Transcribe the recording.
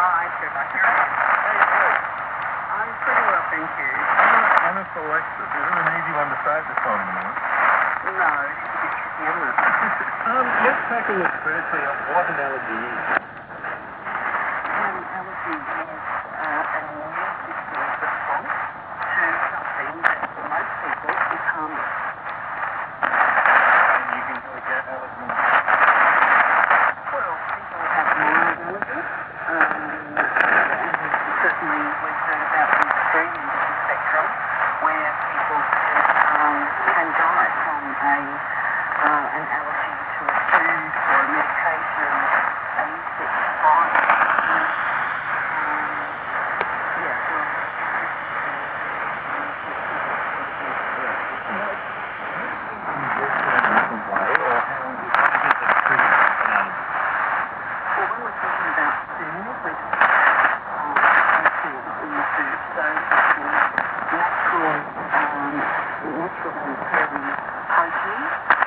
Hi, Trevor. How are you? How you doing? I'm pretty well, thank you. Anaphylaxis isn't an easy one to at this time of the morning. No, it's a bit tricky, isn't it? Um, let's tackle it firstly what an allergy is. recently was heard about the extreme end spectrum where people can, um, die from a, uh, an allergy. So um, natural, um, natural and hygiene.